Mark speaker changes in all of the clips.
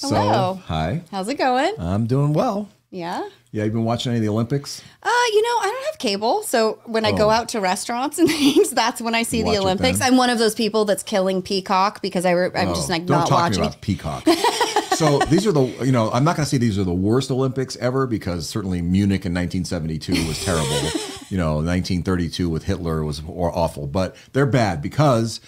Speaker 1: Hello.
Speaker 2: So, hi.
Speaker 1: How's it going?
Speaker 2: I'm doing well.
Speaker 1: Yeah.
Speaker 2: Yeah, you've been watching any of the Olympics?
Speaker 1: Uh, you know, I don't have cable, so when I go
Speaker 2: Oh.
Speaker 1: out to restaurants and things, that's when I see the Olympics. I'm one of those people that's killing Peacock because I re- I'm just
Speaker 2: Oh,
Speaker 1: like not watching.
Speaker 2: about Peacock. so these are the you know I'm not going to say these are the worst Olympics ever because certainly Munich in 1972 was terrible. you know 1932 with Hitler was or awful, but they're bad because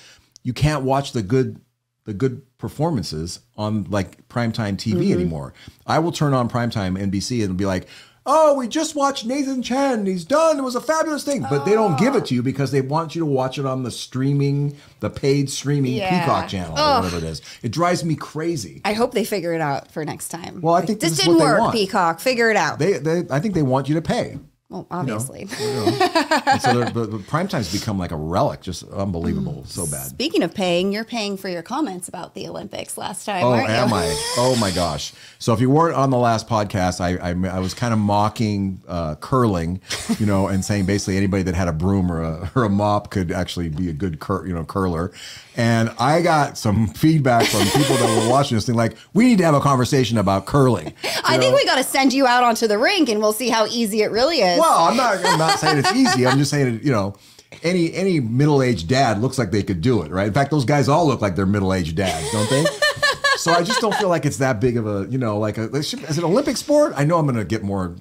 Speaker 2: you can't watch the good the good performances on like primetime TV
Speaker 1: Mm-hmm.
Speaker 2: anymore. I will turn on primetime NBC and be like. Oh, we just watched Nathan Chen. He's done. It was a fabulous thing. But they don't give it to you because they want you to watch it on the streaming, the paid streaming
Speaker 1: Yeah.
Speaker 2: Peacock channel or whatever it is. It drives me crazy.
Speaker 1: I hope they figure it out for next time.
Speaker 2: Well, I think
Speaker 1: this
Speaker 2: this is
Speaker 1: didn't work. Peacock, figure it out.
Speaker 2: They, they, I think they want you to pay.
Speaker 1: Well, obviously.
Speaker 2: So the, the primetime's become like a relic, just unbelievable, so bad.
Speaker 1: Speaking of paying, you're paying for your comments about the Olympics last time,
Speaker 2: Oh,
Speaker 1: aren't
Speaker 2: am? I? Oh my gosh! So if you weren't on the last podcast, I I, I was kind of mocking uh, curling, you know, and saying basically anybody that had a broom or a, or a mop could actually be a good cur, you know curler. And I got some feedback from people that were watching this thing, like we need to have a conversation about curling.
Speaker 1: I think we got to send you out onto the rink and we'll see how easy it really is.
Speaker 2: Well, I'm not. I'm not saying it's easy. I'm just saying. You know, any any middle aged dad looks like they could do it, right? In fact, those guys all look like they're middle aged dads, don't they? so I just don't feel like it's that big of a you know like a as an Olympic sport. I know I'm going to get more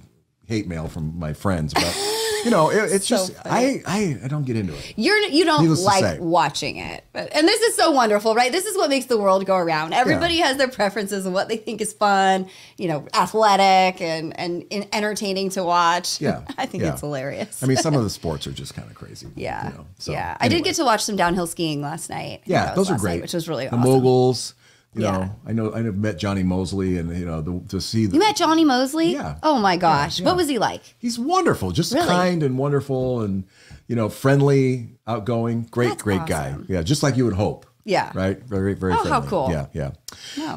Speaker 2: hate mail from my friends, but you know it, it's
Speaker 1: So
Speaker 2: just
Speaker 1: funny.
Speaker 2: I, I I don't get into it.
Speaker 1: You're you don't
Speaker 2: Needless
Speaker 1: like watching it, but and this is so wonderful, right? This is what makes the world go around. Everybody has their preferences and what they think is fun, you know, athletic and and, and entertaining to watch.
Speaker 2: Yeah,
Speaker 1: I think
Speaker 2: yeah.
Speaker 1: it's hilarious.
Speaker 2: I mean, some of the sports are just kind of crazy.
Speaker 1: yeah,
Speaker 2: you know, so,
Speaker 1: yeah. I did get to watch some downhill skiing last night.
Speaker 2: Yeah, those are
Speaker 1: last night,
Speaker 2: great.
Speaker 1: which was really
Speaker 2: the
Speaker 1: awesome.
Speaker 2: moguls. You
Speaker 1: Yeah.
Speaker 2: know, I know I have met Jonny Moseley, and you know the, to see the,
Speaker 1: You met Jonny Moseley?
Speaker 2: Yeah.
Speaker 1: Oh my gosh,
Speaker 2: yeah.
Speaker 1: what was he like?
Speaker 2: He's wonderful, just
Speaker 1: Really?
Speaker 2: kind and wonderful, and you know, friendly, outgoing, great,
Speaker 1: That's
Speaker 2: great guy. Yeah, just like you would hope.
Speaker 1: Yeah.
Speaker 2: Right. Very, very.
Speaker 1: Oh, how cool.
Speaker 2: Yeah, yeah.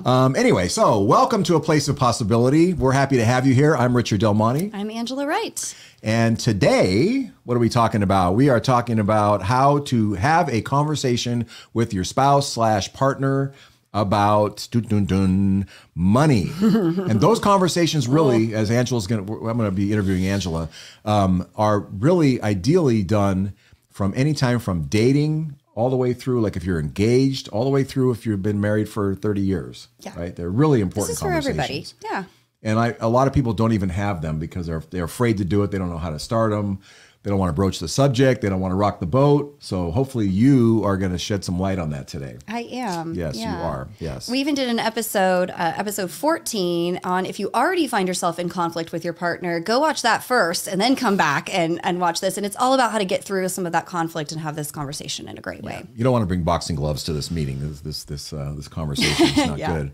Speaker 2: Um, anyway, so welcome to a place of possibility. We're happy to have you here. I'm Richard Del Monte,
Speaker 1: I'm Angela Wright.
Speaker 2: and today, what are we talking about? We are talking about how to have a conversation with your spouse slash partner about dun, dun, dun, money. and those conversations really, as Angela's going to, I'm going to be interviewing Angela, um, are really ideally done from any time from dating all the way through, like if you're engaged, all the way through if you've been married for 30 years.
Speaker 1: Yeah.
Speaker 2: Right? They're really important This
Speaker 1: is for everybody. Yeah.
Speaker 2: And I, a lot of people don't even have them because they're they're afraid to do it. They don't know how to start them. They don't want to broach the subject. They don't want to rock the boat. So hopefully you are going to shed some light on that today.
Speaker 1: I am.
Speaker 2: Yes, you are. Yes.
Speaker 1: We even did an episode, uh, episode 14, on if you already find yourself in conflict with your partner, go watch that first and then come back and, and watch this. And it's all about how to get through some of that conflict and have this conversation in a great way.
Speaker 2: You don't want to bring boxing gloves to this meeting. This this this uh, this conversation is not
Speaker 1: Yeah.
Speaker 2: good.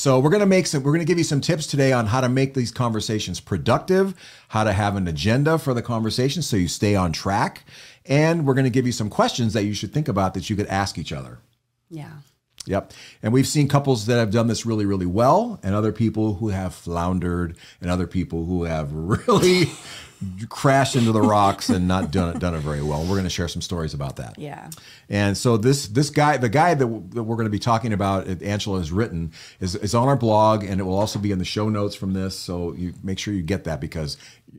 Speaker 2: So we're gonna make some. We're gonna give you some tips today on how to make these conversations productive, how to have an agenda for the conversation so you stay on track, and we're gonna give you some questions that you should think about that you could ask each other.
Speaker 1: Yeah.
Speaker 2: Yep. And we've seen couples that have done this really, really well, and other people who have floundered, and other people who have really crashed into the rocks and not done it done it very well. We're going to share some stories about that.
Speaker 1: Yeah.
Speaker 2: And so this this guy, the guy that, w- that we're going to be talking about, Angela has written, is, is on our blog, and it will also be in the show notes from this. So you make sure you get that because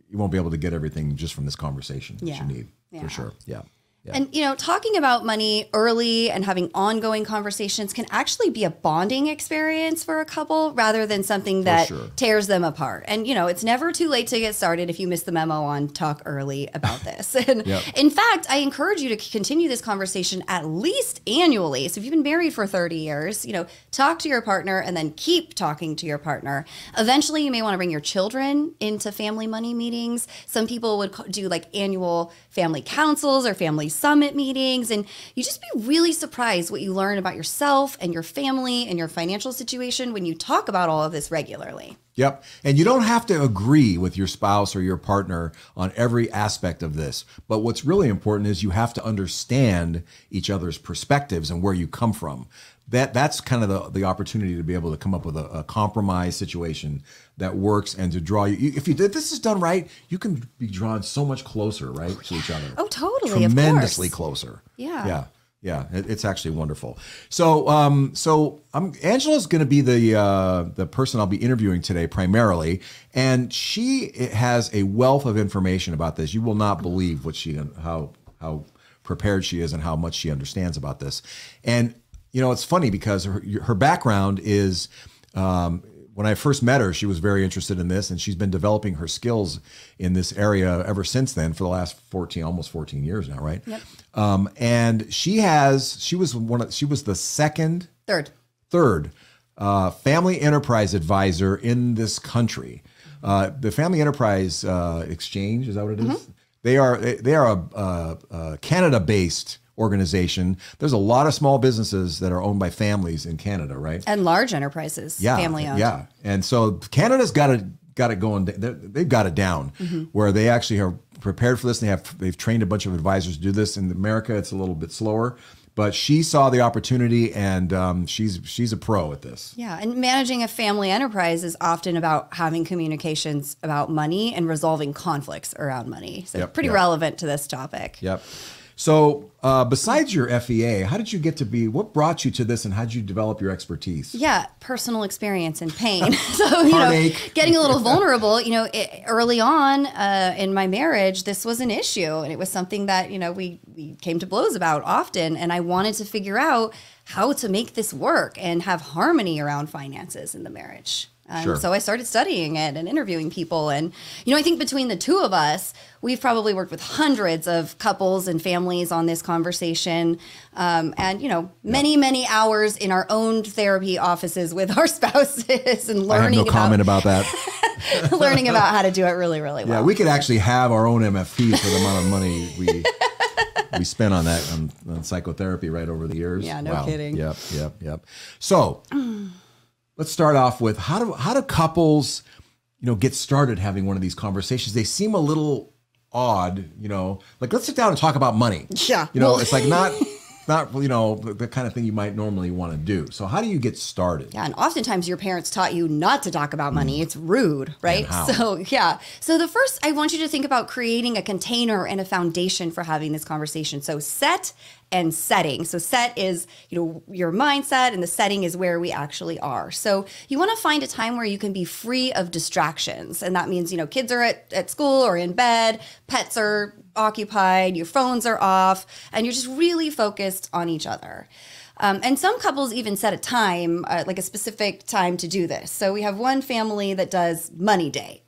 Speaker 2: you won't be able to get everything just from this conversation that you need
Speaker 1: Yeah.
Speaker 2: for sure. Yeah. Yeah.
Speaker 1: And you know, talking about money early and having ongoing conversations can actually be a bonding experience for a couple rather than something that
Speaker 2: sure.
Speaker 1: tears them apart. And you know, it's never too late to get started if you missed the memo on talk early about this. And
Speaker 2: Yep.
Speaker 1: in fact, I encourage you to continue this conversation at least annually. So if you've been married for 30 years, you know, talk to your partner and then keep talking to your partner. Eventually, you may want to bring your children into family money meetings. Some people would do like annual family councils or family summit meetings. And you just be really surprised what you learn about yourself and your family and your financial situation when you talk about all of this regularly.
Speaker 2: Yep. And you don't have to agree with your spouse or your partner on every aspect of this. But what's really important is you have to understand each other's perspectives and where you come from. That that's kind of the, the opportunity to be able to come up with a, a compromise situation that works and to draw you. If you did this is done right, you can be drawn so much closer, right, to each other.
Speaker 1: Oh, totally.
Speaker 2: tremendously closer.
Speaker 1: Yeah.
Speaker 2: Yeah. Yeah, it, it's actually wonderful. So, um, so I'm Angela's going to be the uh, the person I'll be interviewing today primarily, and she has a wealth of information about this. You will not believe what she how how prepared she is and how much she understands about this. And you know, it's funny because her her background is. Um, when I first met her, she was very interested in this, and she's been developing her skills in this area ever since then for the last 14, almost 14 years now, right?
Speaker 1: Yep.
Speaker 2: Um, and she has, she was one of, she was the second,
Speaker 1: Third.
Speaker 2: third uh, family enterprise advisor in this country. Uh, the Family Enterprise uh, Exchange is that what it is? They are they are a, a, a Canada-based organization. There's a lot of small businesses that are owned by families in Canada, right?
Speaker 1: And large enterprises,
Speaker 2: yeah,
Speaker 1: family owned.
Speaker 2: Yeah, and so Canada's got it got it going. They've got it down
Speaker 1: Mm-hmm.
Speaker 2: where they actually are prepared for this. They have they've trained a bunch of advisors to do this. In America, it's a little bit slower, but she saw the opportunity and um, she's she's a pro at this.
Speaker 1: Yeah, and managing a family enterprise is often about having communications about money and resolving conflicts around money. So
Speaker 2: Yep,
Speaker 1: pretty
Speaker 2: yep.
Speaker 1: relevant to this topic.
Speaker 2: Yep. So uh, besides your FEA, how did you get to be? What brought you to this, and how did you develop your expertise?
Speaker 1: Yeah, personal experience and pain. so you know, getting a little vulnerable. You know, it, early on uh, in my marriage, this was an issue, and it was something that you know we we came to blows about often. And I wanted to figure out how to make this work and have harmony around finances in the marriage. Um,
Speaker 2: Sure.
Speaker 1: So I started studying it and interviewing people, and you know, I think between the two of us, we've probably worked with hundreds of couples and families on this conversation, um, and you know, many many hours in our own therapy offices with our spouses and
Speaker 2: I have
Speaker 1: learning
Speaker 2: no comment about that.
Speaker 1: learning about how to do it really really well.
Speaker 2: Yeah, we could actually have our own MFP for the amount of money we we spent on that on, on psychotherapy right over the years.
Speaker 1: Yeah, no kidding.
Speaker 2: Yep, yep, yep. So let's start off with how do how do couples, you know, get started having one of these conversations? They seem a little odd, you know. Like let's sit down and talk about money.
Speaker 1: Yeah.
Speaker 2: You know,
Speaker 1: Well-
Speaker 2: it's like not not you know the, the kind of thing you might normally want to do. So how do you get started?
Speaker 1: Yeah, and oftentimes your parents taught you not to talk about money. Mm. It's rude, right? So, yeah. So, the first, I want you to think about creating a container and a foundation for having this conversation. So, set and setting. So, set is, you know, your mindset, and the setting is where we actually are. So, you want to find a time where you can be free of distractions. And that means, you know, kids are at, at school or in bed, pets are occupied, your phones are off, and you're just really focused on each other. Um, and some couples even set a time, uh, like a specific time to do this. So we have one family that does Money Day.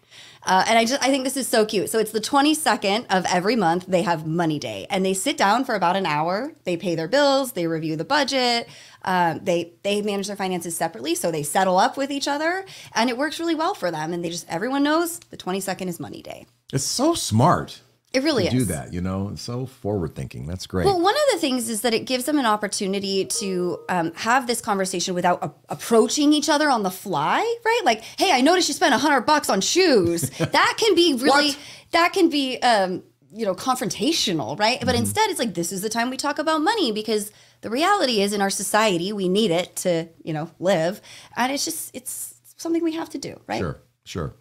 Speaker 1: Uh, and I just I think this is so cute. So it's the 22nd of every month they have Money Day, and they sit down for about an hour. They pay their bills, they review the budget, um, they they manage their finances separately, so they settle up with each other, and it works really well for them. And they just everyone knows the 22nd is Money Day.
Speaker 2: It's so smart
Speaker 1: It really
Speaker 2: do that, you know. It's so forward thinking. That's great.
Speaker 1: Well, one of the things is that it gives them an opportunity to um, have this conversation without a- approaching each other on the fly, right? Like, hey, I noticed you spent a hundred bucks on shoes. that can be really, that can be, um, you know, confrontational, right? But instead, it's like this is the time we talk about money because the reality is in our society we need it to, you know, live, and it's just it's something we have to do, right?
Speaker 2: sure, sure.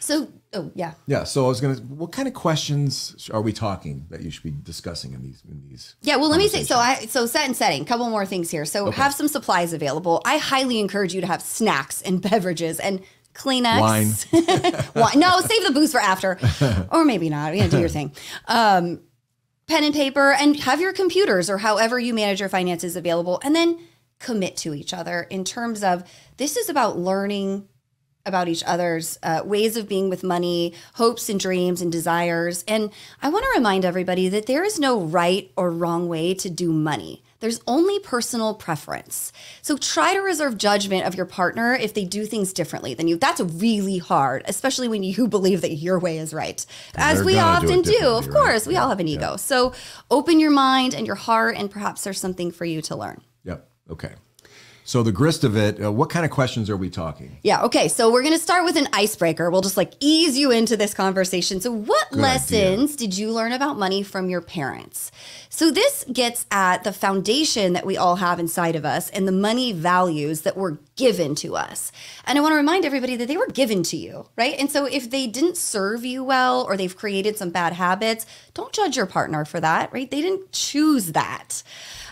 Speaker 1: So, oh yeah,
Speaker 2: Yeah. So I was gonna. What kind of questions are we talking that you should be discussing in these in these?
Speaker 1: Yeah, well, let me say so. I so set and setting. Couple more things here. So have some supplies available. I highly encourage you to have snacks and beverages and Kleenex,
Speaker 2: Wine.
Speaker 1: Wine. No, save the booze for after, or maybe not. You know, do your thing. Um, pen and paper, and have your computers or however you manage your finances available, and then commit to each other in terms of this is about learning about each other's uh, ways of being with money, hopes and dreams and desires. And I want to remind everybody that there is no right or wrong way to do money. There's only personal preference. So try to reserve judgment of your partner if they do things differently than you. That's really hard, especially when you believe that your way is right. As we
Speaker 2: gonna do
Speaker 1: often do, of
Speaker 2: right?
Speaker 1: course. We all have an ego. So open your mind and your heart, and perhaps there's something for you to learn.
Speaker 2: Yep. Okay. So the grist of it. Uh, what kind of questions are we talking?
Speaker 1: Yeah. Okay. So we're going to start with an icebreaker. We'll just like ease you into this conversation. So, what
Speaker 2: Good
Speaker 1: lessons did you learn about money from your parents? So, this gets at the foundation that we all have inside of us and the money values that were given to us. And I want to remind everybody that they were given to you, right? And so, if they didn't serve you well or they've created some bad habits, don't judge your partner for that, right? They didn't choose that.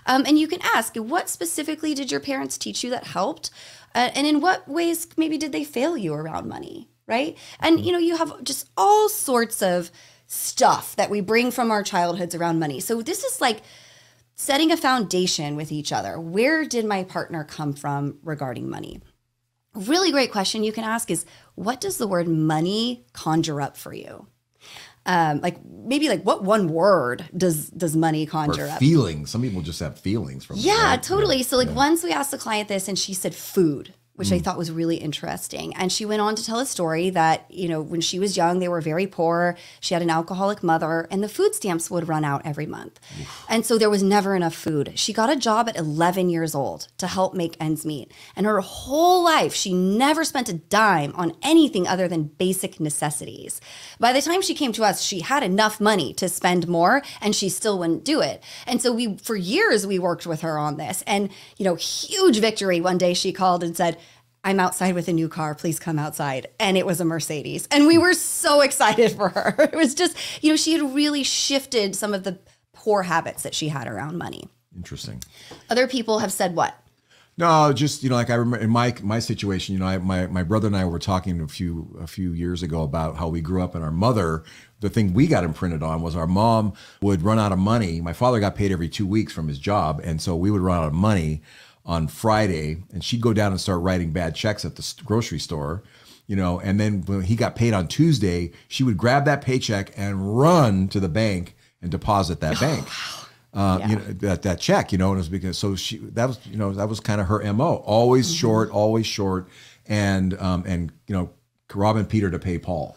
Speaker 1: Um, and you can ask, what specifically did your parents teach you that helped? Uh, and in what ways maybe did they fail you around money? Right. And, you know, you have just all sorts of stuff that we bring from our childhoods around money. So this is like, setting a foundation with each other. Where did my partner come from regarding money? really great question you can ask is what does the word money conjure up for you? Um, like maybe like what one word does does money conjure
Speaker 2: or
Speaker 1: up?
Speaker 2: feelings. Some people just have feelings from it,
Speaker 1: Yeah,
Speaker 2: right?
Speaker 1: totally. So like once we asked the client this and she said food, which I mm. thought was really interesting. And she went on to tell a story that, you know, when she was young, they were very poor. She had an alcoholic mother and the food stamps would run out every month. And so there was never enough food. She got a job at 11 years old to help make ends meet. And her whole life, she never spent a dime on anything other than basic necessities. By the time she came to us, she had enough money to spend more and she still wouldn't do it. And so we for years we worked with her on this. And you know, huge victory. One day she called and said, I'm outside with a new car. Please come outside. And it was a Mercedes. And we were so excited for her. It was just, you know, she had really shifted some of the poor habits that she had around money.
Speaker 2: Interesting.
Speaker 1: Other people have said what?
Speaker 2: No, just you know, like I remember in my my situation, you know, I, my my brother and I were talking a few a few years ago about how we grew up, and our mother, the thing we got imprinted on was our mom would run out of money. My father got paid every two weeks from his job, and so we would run out of money on Friday, and she'd go down and start writing bad checks at the grocery store. You know, and then when he got paid on Tuesday, she would grab that paycheck and run to the bank and deposit that bank uh, you know that that check, you know, and it was because so she that was you know that was kind of her mo. Always short, always short, and um, and you know robbing Peter to pay Paul.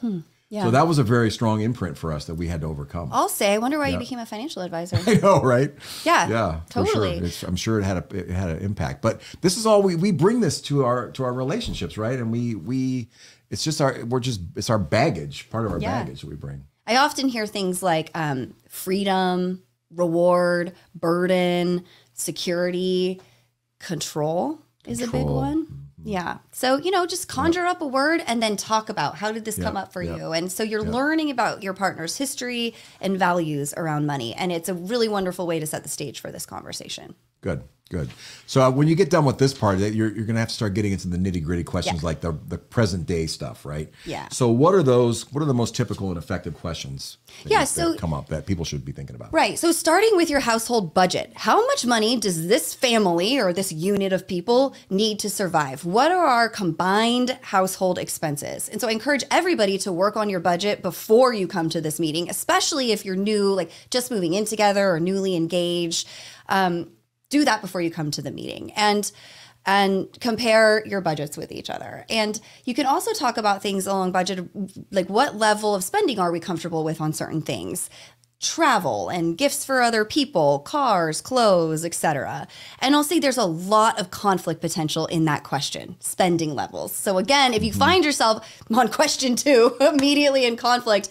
Speaker 1: Yeah.
Speaker 2: So that was a very strong imprint for us that we had to overcome.
Speaker 1: I'll say, I wonder why you became a financial advisor.
Speaker 2: I know, right?
Speaker 1: Yeah,
Speaker 2: yeah, for
Speaker 1: totally.
Speaker 2: Sure. I'm sure it had a it had an impact. But this is all we we bring this to our to our relationships, right? And we we it's just our we're just it's our baggage, part of our
Speaker 1: Yeah.
Speaker 2: baggage that we bring.
Speaker 1: I often hear things like um, freedom, reward, burden, security, control is a big
Speaker 2: Control.
Speaker 1: one. Yeah. So, you know, just conjure up a word and then talk about how did this come up for
Speaker 2: yep,
Speaker 1: you? And so you're learning about your partner's history and values around money. And it's a really wonderful way to set the stage for this conversation.
Speaker 2: Good, good. So uh, when you get done with this part, that you're, you're going to have to start getting into the nitty gritty questions
Speaker 1: Yeah.
Speaker 2: like the, the present day stuff, right?
Speaker 1: Yeah.
Speaker 2: So what are those? What are the most typical and effective questions? that
Speaker 1: Yeah,
Speaker 2: you-
Speaker 1: so-
Speaker 2: come up that people should be thinking about.
Speaker 1: Right. So, starting with your household budget, how much money does this family or this unit of people need to survive? What are our combined household expenses? And so, I encourage everybody to work on your budget before you come to this meeting, especially if you're new, like just moving in together or newly engaged. Um, do that before you come to the meeting. And and compare your budgets with each other. And you can also talk about things along budget, like what level of spending are we comfortable with on certain things? Travel and gifts for other people, cars, clothes, etc. And I'll say there's a lot of conflict potential in that question, spending levels. So again, if you find yourself on question 2 immediately in conflict,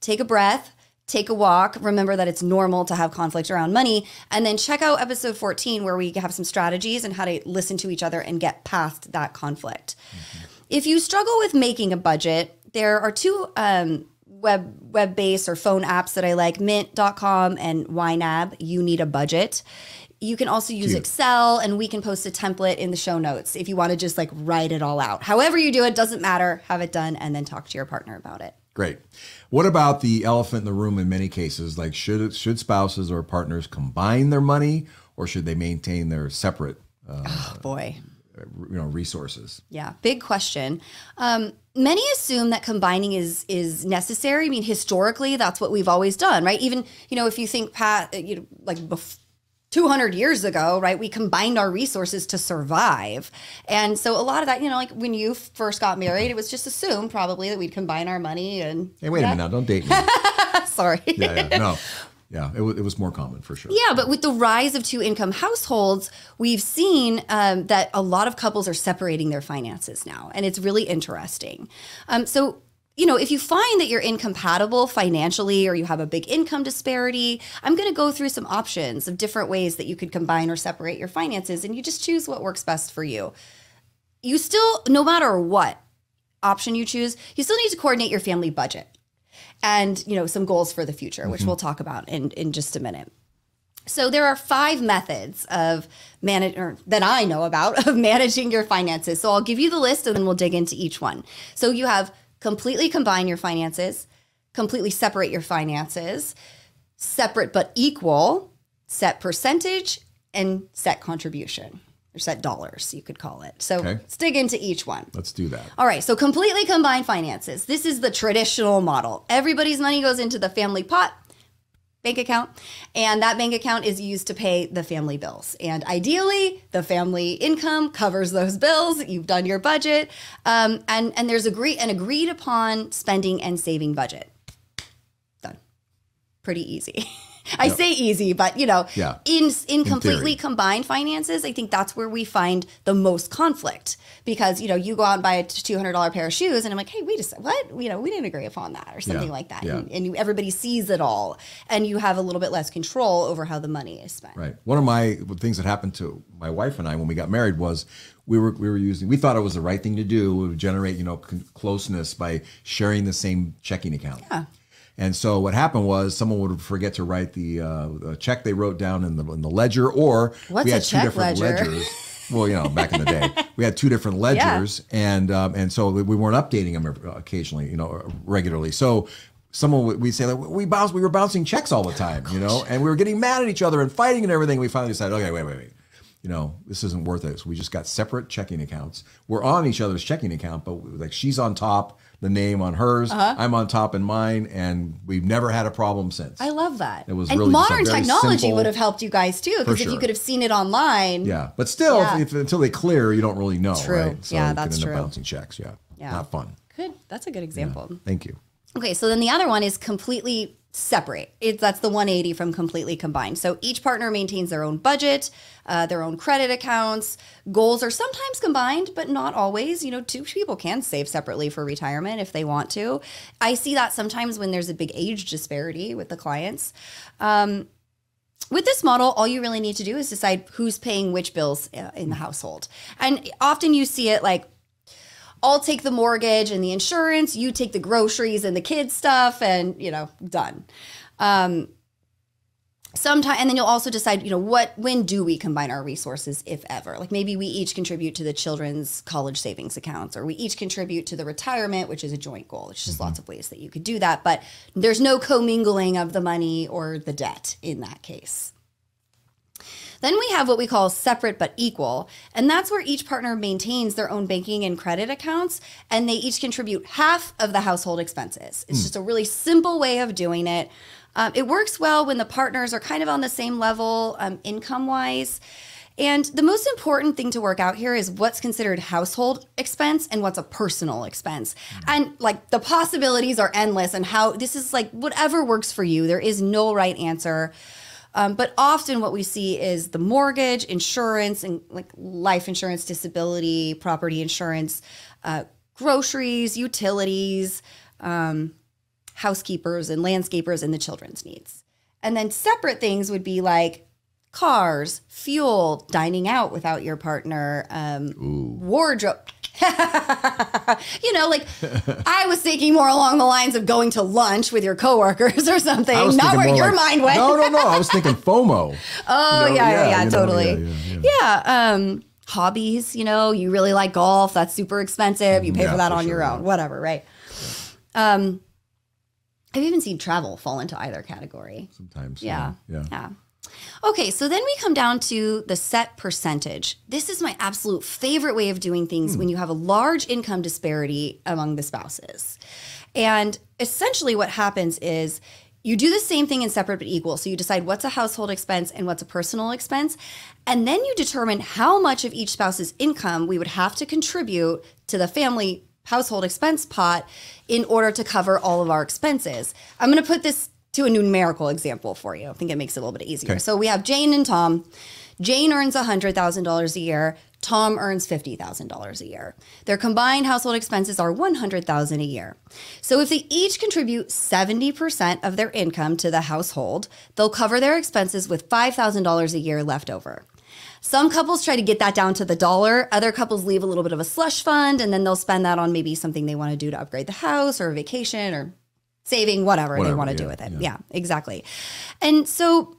Speaker 1: take a breath, take a walk, remember that it's normal to have conflict around money, and then check out episode 14 where we have some strategies and how to listen to each other and get past that conflict. If you struggle with making a budget, there are two um, web web based or phone apps that I like, Mint.com and YNAB. You need a budget. You can also use
Speaker 2: Cute.
Speaker 1: Excel, and we can post a template in the show notes if you want to just like write it all out. However you do it, doesn't matter. Have it done, and then talk to your partner about it.
Speaker 2: Great. What about the elephant in the room in many cases? Like should should spouses or partners combine their money or should they maintain their separate uh,
Speaker 1: Oh boy.
Speaker 2: you know resources?
Speaker 1: Yeah, big question. Um, many assume that combining is is necessary. I mean, historically, that's what we've always done, right? Even you know, if you think pat, uh, you know, like bef- 200 years ago, right? We combined our resources to survive, and so a lot of that, you know, like when you first got married, it was just assumed probably that we'd combine our money and.
Speaker 2: Hey, wait a minute now, don't date me.
Speaker 1: Sorry.
Speaker 2: yeah, yeah, no. Yeah, it, it was more common for sure.
Speaker 1: Yeah, but with the rise of two income households, we've seen um, that a lot of couples are separating their finances now, and it's really interesting. Um, so, you know, if you find that you're incompatible financially or you have a big income disparity, I'm going to go through some options of different ways that you could combine or separate your finances, and you just choose what works best for you. You still, no matter what option you choose, you still need to coordinate your family budget and you know some goals for the future which we'll mm-hmm. talk about in in just a minute So there are five methods of manage or that I know about of managing your finances. So I'll give you the list and then we'll dig into each one. So you have completely combine your finances, completely separate your finances, separate but equal, set percentage, and set contribution set dollars, you could call it. So
Speaker 2: Okay.
Speaker 1: let's dig into each one.
Speaker 2: Let's do that.
Speaker 1: All right, so completely combined finances. This is the traditional model. Everybody's money goes into the family pot bank account, and that bank account is used to pay the family bills. And ideally, the family income covers those bills. You've done your budget, um, and and there's agree an agreed upon spending and saving budget. Done. Pretty easy. I say easy, but you know,
Speaker 2: Yeah.
Speaker 1: in in completely
Speaker 2: theory.
Speaker 1: combined finances, I think that's where we find the most conflict because you know you go out and buy a two hundred dollar pair of shoes, and I'm like, hey, wait a second, what? You know, we didn't agree upon that or something
Speaker 2: Yeah,
Speaker 1: like that,
Speaker 2: yeah.
Speaker 1: and, and you, everybody sees it all, and you have a little bit less control over how the money is spent.
Speaker 2: Right. One of my things that happened to my wife and I when we got married was we were we were using we thought it was the right thing to do. We would generate you know c- closeness by sharing the same checking account.
Speaker 1: Yeah.
Speaker 2: And so what happened was someone would forget to write the, uh, the check they wrote down in the in the ledger, or
Speaker 1: What's
Speaker 2: we had two different
Speaker 1: ledger?
Speaker 2: ledgers. Well, you know, back in the day, we had two different ledgers, and um, and so we weren't updating them occasionally, you know, regularly. So someone would we say like we bounced, we were bouncing checks all the time, you know, and we were getting mad at each other and fighting and everything. We finally decided, okay, wait, wait, wait. You know, this isn't worth it. So we just got separate checking accounts. We're on each other's checking account, but like she's on top, the name on hers,
Speaker 1: Uh-huh.
Speaker 2: I'm on top in mine, and we've never had a problem since.
Speaker 1: I love that.
Speaker 2: It was
Speaker 1: and
Speaker 2: really
Speaker 1: modern technology
Speaker 2: simple-
Speaker 1: would have helped you guys too, because if you could have seen it online.
Speaker 2: yeah, but still,
Speaker 1: Yeah.
Speaker 2: if, if, until they clear, you don't really know,
Speaker 1: True.
Speaker 2: right? So
Speaker 1: Yeah,
Speaker 2: you
Speaker 1: that's
Speaker 2: could end
Speaker 1: true.
Speaker 2: up bouncing checks. Yeah,
Speaker 1: Yeah.
Speaker 2: not fun.
Speaker 1: Good. That's a good example.
Speaker 2: Thank you.
Speaker 1: Okay, so then the other one is completely separate. It's that's the 180 from completely combined. So each partner maintains their own budget, uh, their own credit accounts. Goals are sometimes combined, but not always. You know, two people can save separately for retirement if they want to. I see that sometimes when there's a big age disparity with the clients. Um, with this model, all you really need to do is decide who's paying which bills uh, in the household. And often you see it like I'll take the mortgage and the insurance, you take the groceries and the kids stuff, and you know, done. Um, sometime, and then you'll also decide, you know, what when do we combine our resources, if ever? Like maybe we each contribute to the children's college savings accounts, or we each contribute to the retirement, which is a joint goal. There's just lots of ways that you could do that, but there's no commingling of the money or the debt in that case. Then we have what we call separate but equal, and that's where each partner maintains their own banking and credit accounts, and they each contribute half of the household expenses. It's just a really simple way of doing it. Um, it works well when the partners are kind of on the same level um, income wise. And the most important thing to work out here is what's considered household expense and what's a personal expense. And like the possibilities are endless, and how this is like whatever works for you. There is no right answer. Um, but often what we see is the mortgage, insurance, and like life insurance, disability, property insurance, uh, groceries, utilities, um, housekeepers and landscapers, and the children's needs. And then separate things would be like cars, fuel, dining out without your partner, um, wardrobe. you know, like I was thinking more along the lines of going to lunch with your coworkers or something. Not where your
Speaker 2: like-
Speaker 1: mind went.
Speaker 2: No, no, no. I was thinking FOMO.
Speaker 1: Oh
Speaker 2: You know,
Speaker 1: yeah, yeah,
Speaker 2: yeah, you know,
Speaker 1: totally.
Speaker 2: yeah, yeah,
Speaker 1: Yeah, um, hobbies. You know, you really like golf. That's super expensive. You pay for that
Speaker 2: for
Speaker 1: on
Speaker 2: sure,
Speaker 1: your own. Whatever, right? Um, I've even seen travel fall into either category.
Speaker 2: Sometimes.
Speaker 1: Yeah,
Speaker 2: Yeah.
Speaker 1: yeah. Okay, so then we come down to the set percentage. This is my absolute favorite way of doing things when hmm. you have a large income disparity among the spouses. And essentially, what happens is you do the same thing in separate but equal. So you decide what's a household expense and what's a personal expense. And then you determine how much of each spouse's income we would have to contribute to the family household expense pot in order to cover all of our expenses. I'm going to put this to a numerical example for you. I think it makes it a little bit easier.
Speaker 2: Okay.
Speaker 1: So we have Jane and Tom. Jane earns $100,000 a year. Tom earns $50,000 a year. Their combined household expenses are $100,000 a year. So if they each contribute 70% of their income to the household, they'll cover their expenses with $5,000 a year left over. Some couples try to get that down to the dollar. Other couples leave a little bit of a slush fund and then they'll spend that on maybe something they want to do to upgrade the house or a vacation or saving, whatever, they want to do with it.
Speaker 2: yeah.
Speaker 1: Yeah, exactly. And so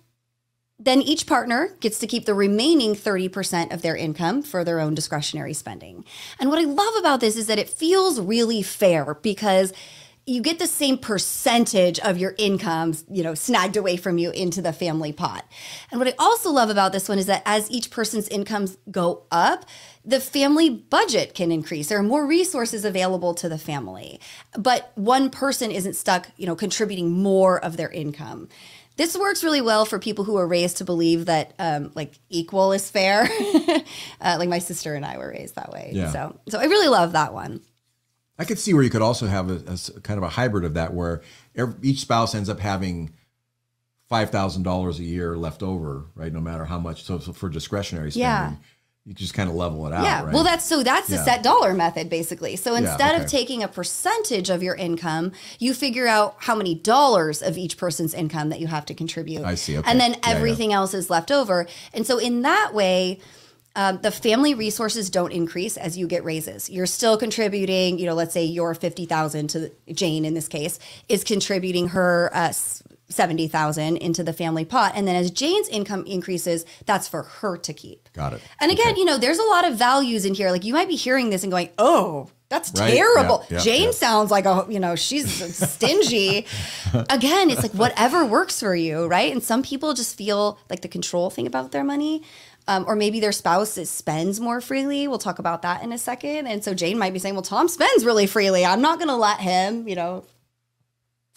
Speaker 1: then each partner gets to keep the remaining 30% of their income for their own discretionary spending. And what I love about this is that it feels really fair because you get the same percentage of your income, you know, snagged away from you into the family pot. And what I also love about this one is that as each person's incomes go up, the family budget can increase. There are more resources available to the family, but one person isn't stuck, you know, contributing more of their income. This works really well for people who are raised to believe that um, like equal is fair. uh, like my sister and I were raised that way.
Speaker 2: Yeah.
Speaker 1: So, so I really love that one.
Speaker 2: I could see where you could also have a kind of a hybrid of that, where every, each spouse ends up having five thousand dollars a year left over, right? No matter how much. So, so for discretionary spending,
Speaker 1: Yeah.
Speaker 2: You just kind of level it out.
Speaker 1: Yeah.
Speaker 2: right?
Speaker 1: Well, that's so that's the
Speaker 2: Yeah.
Speaker 1: set dollar method basically. So instead
Speaker 2: okay.
Speaker 1: of taking a percentage of your income, you figure out how many dollars of each person's income that you have to contribute.
Speaker 2: I see, okay.
Speaker 1: And then
Speaker 2: Yeah, yeah.
Speaker 1: everything else is left over. And so in that way, um, the family resources don't increase as you get raises. You're still contributing, you know, let's say your 50,000 to Jane in this case is contributing her uh, 70,000 into the family pot. And then as Jane's income increases, that's for her to keep.
Speaker 2: got it.
Speaker 1: And again,
Speaker 2: Okay.
Speaker 1: you know, there's a lot of values in here. Like you might be hearing this and going, "Oh, that's
Speaker 2: Right.
Speaker 1: terrible."
Speaker 2: Yeah, yeah,
Speaker 1: Jane
Speaker 2: yeah.
Speaker 1: sounds like a, you know, she's stingy. again, it's like whatever works for you, right? And some people just feel like the control thing about their money. Um, or maybe their spouse is, spends more freely. We'll talk about that in a second. And so Jane might be saying, "Well, Tom spends really freely. I'm not going to let him, you know,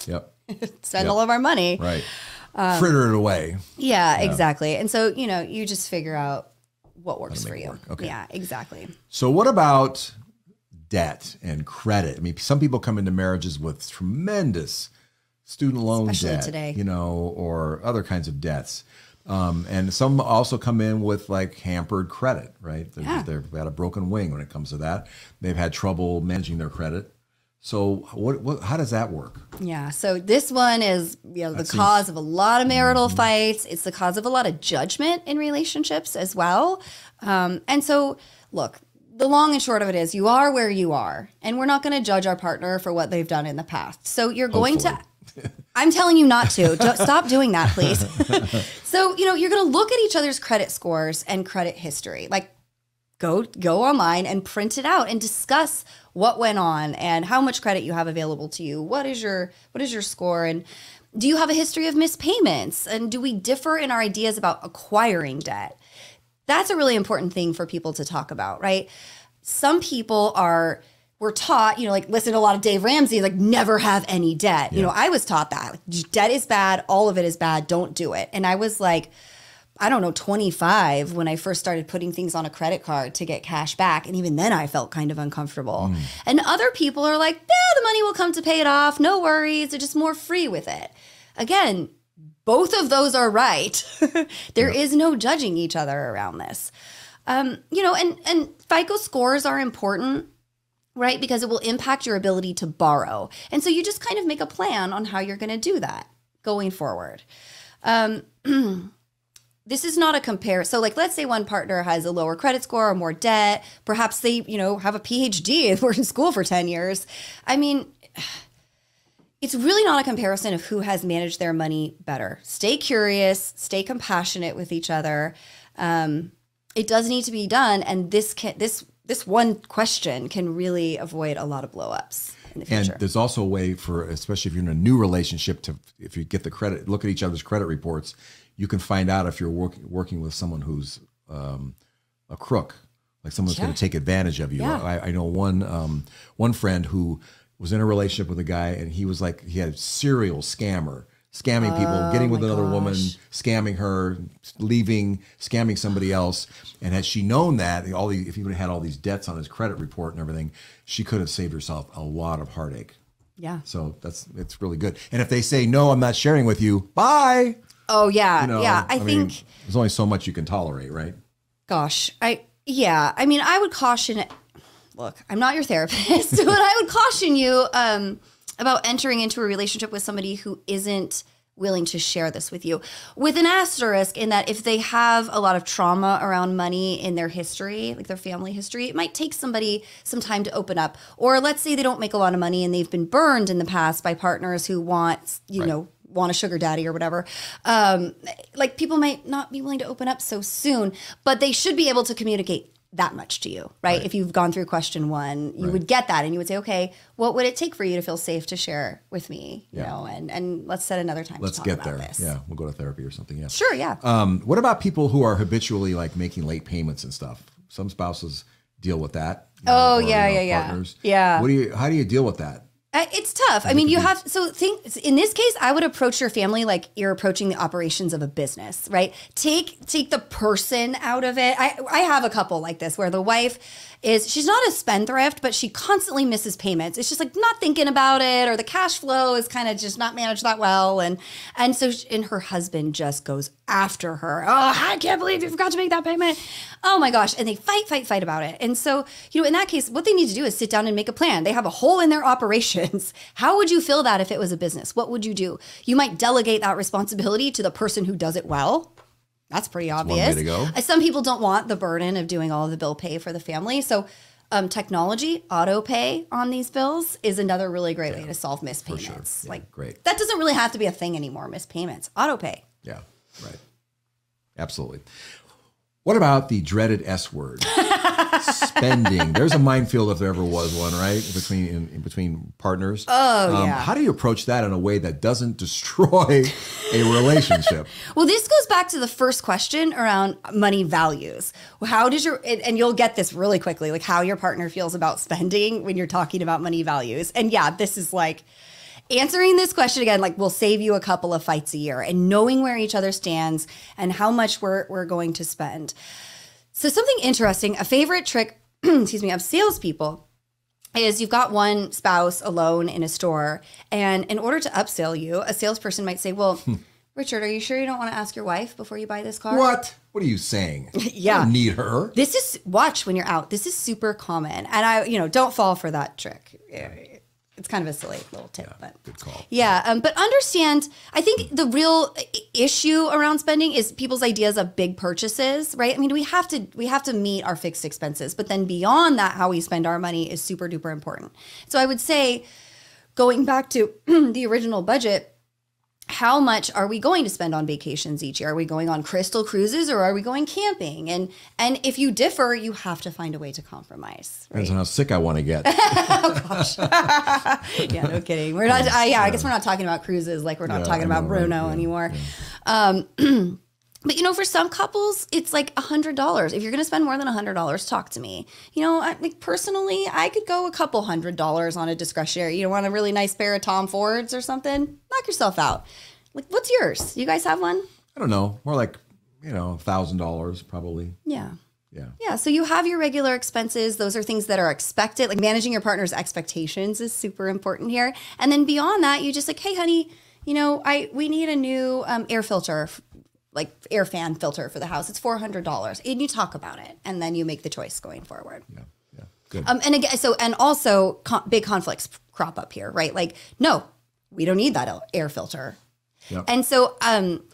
Speaker 2: Yep.
Speaker 1: spend
Speaker 2: Yep.
Speaker 1: all of our money."
Speaker 2: Right.
Speaker 1: Um,
Speaker 2: Fritter it away.
Speaker 1: Yeah, exactly. And so you know, you just figure out what works for you.
Speaker 2: work. Okay.
Speaker 1: Yeah, exactly.
Speaker 2: So what about debt and credit? I mean, some people come into marriages with tremendous student loan
Speaker 1: Especially
Speaker 2: debt,
Speaker 1: today.
Speaker 2: you know, or other kinds of debts. Um, and some also come in with like hampered credit, right? They're,
Speaker 1: Yeah.
Speaker 2: They've got a broken wing when it comes to that. They've had trouble managing their credit. So what, what how does that work?
Speaker 1: Yeah. So this one is, you know, the
Speaker 2: seems- Mm-hmm.
Speaker 1: cause of a lot of marital fights. It's the cause of a lot of judgment in relationships as well. Um, and so, look, the long and short of it is, you are where you are, and we're not going to judge our partner for what they've done in the past. So you're going to. I'm telling you not to. Stop doing that, please. so you know you're going to look at each other's credit scores and credit history, like go go online and print it out and discuss what went on and how much credit you have available to you. What is your what is your score? And do you have a history of missed payments and do we differ in our ideas about acquiring debt? That's a really important thing for people to talk about right? Some people are we're taught, you know, like listen to a lot of Dave Ramsey, like never have any debt. You know, I was taught that. Like, debt is bad, all of it is bad, don't do it. And I was like, I don't know, 25 when I first started putting things on a credit card to get cash back. And even then I felt kind of uncomfortable. And other people are like, yeah, the money will come to pay it off. No worries. They're just more free with it. Again, both of those are right. There is no judging each other around this. Um, you know, and and FICO scores are important, right? Because it will impact your ability to borrow. And so you just kind of make a plan on how you're going to do that going forward. Um, this is not a compare. So, like, let's say one partner has a lower credit score or more debt. Perhaps they, you know, have a PhD and were in school for 10 years. I mean, it's really not a comparison of who has managed their money better. Stay curious, stay compassionate with each other. Um, it does need to be done, and this can this this one question can really avoid a lot of blowups in the
Speaker 2: And there's also a way for, especially if you're in a new relationship, to if you get the credit, look at each other's credit reports, you can find out if you're working working with someone who's um, a crook, like someone's going to take advantage of you.
Speaker 1: Yeah.
Speaker 2: I, I know one um, one friend who was in a relationship with a guy, and he was like he had a serial scammer. Scamming people, getting with
Speaker 1: Oh
Speaker 2: another woman, scamming her, leaving, scamming somebody else. And had she known that, all the, if he would have had all these debts on his credit report and everything, she could have saved herself a lot of heartache.
Speaker 1: yeah.
Speaker 2: So that's it's really good. And if they say no, I'm not sharing with you. Bye.
Speaker 1: Oh yeah.
Speaker 2: You know,
Speaker 1: yeah. I,
Speaker 2: mean,
Speaker 1: think.
Speaker 2: there's only so much you can tolerate, right?
Speaker 1: Gosh, I yeah. I mean, I would caution. Look, I'm not your therapist, but I would caution you um, about entering into a relationship with somebody who isn't willing to share this with you, with an asterisk in that if they have a lot of trauma around money in their history, like their family history, it might take somebody some time to open up. Or let's say they don't make a lot of money and they've been burned in the past by partners who want, you
Speaker 2: Right.
Speaker 1: know want a sugar daddy or whatever. Um, like people might not be willing to open up so soon, but they should be able to communicate that much to you, right? If you've gone through question one, you would get that and you would say, okay, what would it take for you to feel safe to share with me? You know, and, and let's set another time
Speaker 2: Let's
Speaker 1: to talk
Speaker 2: get there.
Speaker 1: this.
Speaker 2: Yeah, we'll go to therapy or something. Yeah.
Speaker 1: Sure, yeah.
Speaker 2: Um, what about people who are habitually like making late payments and stuff? Some spouses deal with that. you
Speaker 1: Oh,
Speaker 2: or,
Speaker 1: yeah, yeah, yeah.
Speaker 2: partners.
Speaker 1: Yeah.
Speaker 2: What do you? How do you deal with that?
Speaker 1: It's tough. I mean, you have so think in this case, I would approach your family like you're approaching the operations of a business, right? Take take the person out of it. I I have a couple like this where the wife is she's not a spendthrift, but she constantly misses payments. It's just like not thinking about it, or the cash flow is kind of just not managed that well, and and so she, and her husband just goes after her. Oh, I can't believe you forgot to make that payment. Oh my gosh, and they fight, fight, fight about it. And so you know, in that case, what they need to do is sit down and make a plan. They have a hole in their operations. How would you fill that if it was a business? What would you do? You might delegate that responsibility to the person who does it well. That's pretty obvious.
Speaker 2: to go.
Speaker 1: Uh, Some people don't want the burden of doing all of the bill pay for the family. So, um, technology, auto pay on these bills is another really great way to solve missed payments.
Speaker 2: Yeah,
Speaker 1: like,
Speaker 2: great.
Speaker 1: That doesn't really have to be a thing anymore. Missed payments, auto pay.
Speaker 2: Yeah, right. Absolutely. What about the dreaded S word? Spending. There's a minefield if there ever was one, right? Between in, in between partners.
Speaker 1: Oh, um, yeah.
Speaker 2: How do you approach that in a way that doesn't destroy a relationship?
Speaker 1: Well, this goes back to the first question around money values. How does your and you'll get this really quickly, like how your partner feels about spending when you're talking about money values. And yeah, this is like answering this question again like will save you a couple of fights a year and knowing where each other stands and how much we're we're going to spend. So something interesting, a favorite trick, excuse me, of salespeople is you've got one spouse alone in a store, and in order to upsell you, a salesperson might say, "Well, hmm. Richard, are you sure you don't want to ask your wife before you buy this car?"
Speaker 2: What? What are you saying?
Speaker 1: Yeah.
Speaker 2: Need her.
Speaker 1: This is watch when you're out. This is super common, and I, you know, don't fall for that trick. It's kind of a silly little tip, but
Speaker 2: Good call.
Speaker 1: yeah, um, but understand, I think the real issue around spending is people's ideas of big purchases, right? I mean, we have to we have to meet our fixed expenses, but then beyond that, how we spend our money is super duper important. So I would say, going back to the original budget, how much are we going to spend on vacations each year? Are we going on crystal cruises or are we going camping? And and if you differ, you have to find a way to compromise. Right?
Speaker 2: Depends on how sick I want to get.
Speaker 1: yeah, no kidding. We're not. Uh, yeah, I guess we're not talking about cruises like we're not
Speaker 2: Yeah,
Speaker 1: talking about
Speaker 2: know, right?
Speaker 1: Bruno
Speaker 2: Yeah,
Speaker 1: anymore. Um, but you know, for some couples, it's like a hundred dollars. If you're going to spend more than a hundred dollars, talk to me. You know, I, like personally, I could go a couple hundred dollars on a discretionary. You want a really nice pair of Tom Fords or something? Knock yourself out. Like, what's yours? You guys have one?
Speaker 2: I don't know. More like, you know, a thousand dollars probably.
Speaker 1: Yeah.
Speaker 2: Yeah.
Speaker 1: Yeah, so you have your regular expenses. Those are things that are expected. Like managing your partner's expectations is super important here. And then beyond that, you just like, hey, honey, you know, I we need a new um, air filter, like air fan filter for the house. It's four hundred dollars, and you talk about it, and then you make the choice going forward.
Speaker 2: Yeah. Yeah. Good.
Speaker 1: Um, and again, so and also con- big conflicts crop up here, right? Like, no, we don't need that air filter.
Speaker 2: Yep.
Speaker 1: And so, um,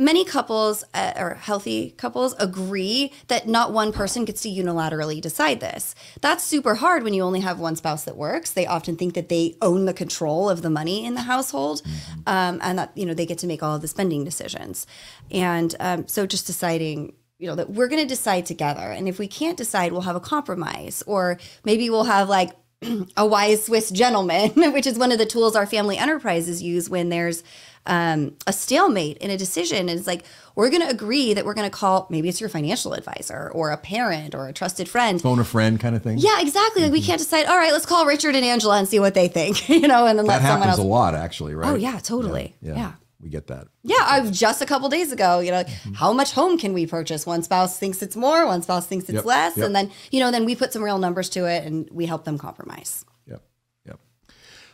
Speaker 1: many couples uh, or healthy couples agree that not one person gets to unilaterally decide this. That's super hard when you only have one spouse that works. They often think that they own the control of the money in the household, um, and that you know they get to make all of the spending decisions. And um, so, just deciding. You know that we're going to decide together, and if we can't decide, we'll have a compromise, or maybe we'll have like a wise Swiss gentleman, which is one of the tools our family enterprises use when there's um, a stalemate in a decision. And it's like, we're going to agree that we're going to call, maybe it's your financial advisor or a parent or a trusted friend.
Speaker 2: Phone a friend kind of thing.
Speaker 1: Yeah, exactly. Like we can't decide, all right, let's call Richard and Angela and see what they think, you know, and then
Speaker 2: That
Speaker 1: let someone
Speaker 2: happens
Speaker 1: else.
Speaker 2: a lot actually, right?
Speaker 1: Oh, yeah, totally. Yeah.
Speaker 2: We get that.
Speaker 1: Yeah, I've just a couple days ago, you know, how much home can we purchase? One spouse thinks it's more, one spouse thinks it's
Speaker 2: Yep,
Speaker 1: less,
Speaker 2: yep.
Speaker 1: and then you know, then we put some real numbers to it, and we help them compromise.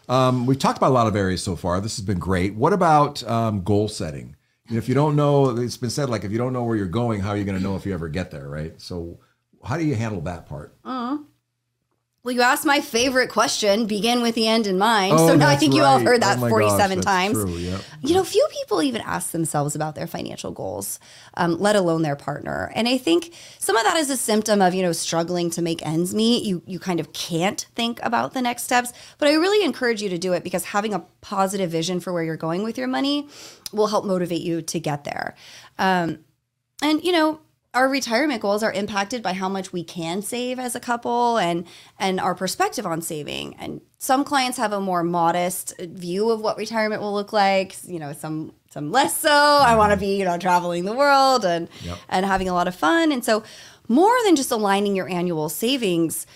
Speaker 2: Um, we've talked about a lot of areas so far. This has been great. What about um, goal setting? If you don't know, it's been said like if you don't know where you're going, how are you going to know if you ever get there, right? So, how do you handle that part?
Speaker 1: Well, you asked my favorite question, begin with the end in mind.
Speaker 2: Oh,
Speaker 1: so now I think you all heard that
Speaker 2: Oh
Speaker 1: 47
Speaker 2: gosh,
Speaker 1: times.
Speaker 2: true, yep.
Speaker 1: You know, few people even ask themselves about their financial goals, um, let alone their partner. And I think some of that is a symptom of, you know, struggling to make ends meet. You, you kind of can't think about the next steps. But I really encourage you to do it because having a positive vision for where you're going with your money will help motivate you to get there. Um, and you know our retirement goals are impacted by how much we can save as a couple and and our perspective on saving and some clients have a more modest view of what retirement will look like you know some some less so i want to be you know traveling the world and
Speaker 2: Yep.
Speaker 1: and having a lot of fun and so more than just aligning your annual savings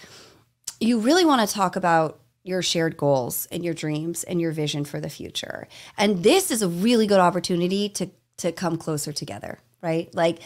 Speaker 1: you really want to talk about your shared goals and your dreams and your vision for the future. And this is a really good opportunity to to come closer together, right? Like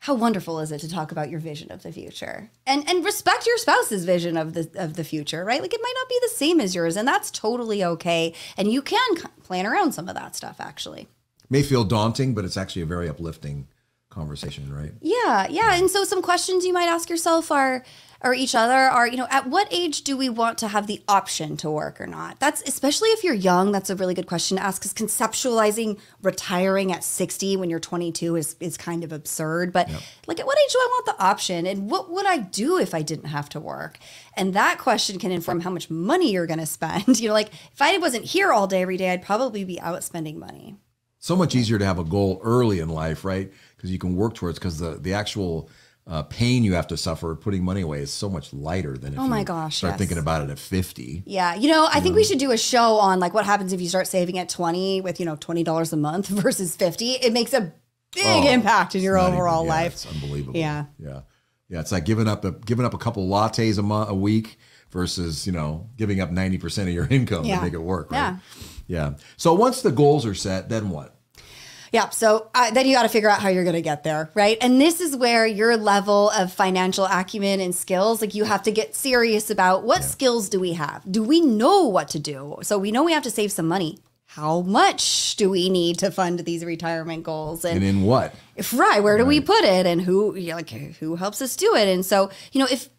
Speaker 1: how wonderful is it to talk about your vision of the future and and respect your spouse's vision of the of the future, right? Like it might not be the same as yours and that's totally okay and you can plan around some of that stuff actually.
Speaker 2: May feel daunting, but it's actually a very uplifting conversation, right?
Speaker 1: Yeah, yeah. And so some questions you might ask yourself are or each other are, you know, at what age do we want to have the option to work or not? That's especially if you're young, that's a really good question to ask because conceptualizing retiring at 60 when you're 22 is is kind of absurd. But like at what age do I want the option and what would I do if I didn't have to work? And that question can inform how much money you're going to spend. You know, like if I wasn't here all day every day, I'd probably be out spending money.
Speaker 2: so much easier to have a goal early in life, right? Because you can work towards because the the actual uh, pain you have to suffer putting money away is so much lighter than if
Speaker 1: Oh my
Speaker 2: you
Speaker 1: gosh,
Speaker 2: start
Speaker 1: yes.
Speaker 2: thinking about it at 50.
Speaker 1: Yeah, you know, I think we should do a show on like what happens if you start saving at 20 with, you know, $20 a month versus 50. It makes a big
Speaker 2: Oh,
Speaker 1: impact in your
Speaker 2: not even-
Speaker 1: overall
Speaker 2: yeah,
Speaker 1: life.
Speaker 2: It's unbelievable.
Speaker 1: Yeah.
Speaker 2: Yeah. Yeah. It's like giving up a giving up a couple lattes a month a week versus, you know, giving up 90% of your income
Speaker 1: Yeah.
Speaker 2: to make it work. Right?
Speaker 1: Yeah.
Speaker 2: Yeah. So once the goals are set, then what?
Speaker 1: Yeah. So uh, then you got to figure out how you're going to get there, right? And this is where your level of financial acumen and skills, like you have to get serious about what skills do we have? Do we know what to do? So we know we have to save some money. How much do we need to fund these retirement goals?
Speaker 2: And in what?
Speaker 1: if right where do we put it and who you know, like who helps us do it and so you know if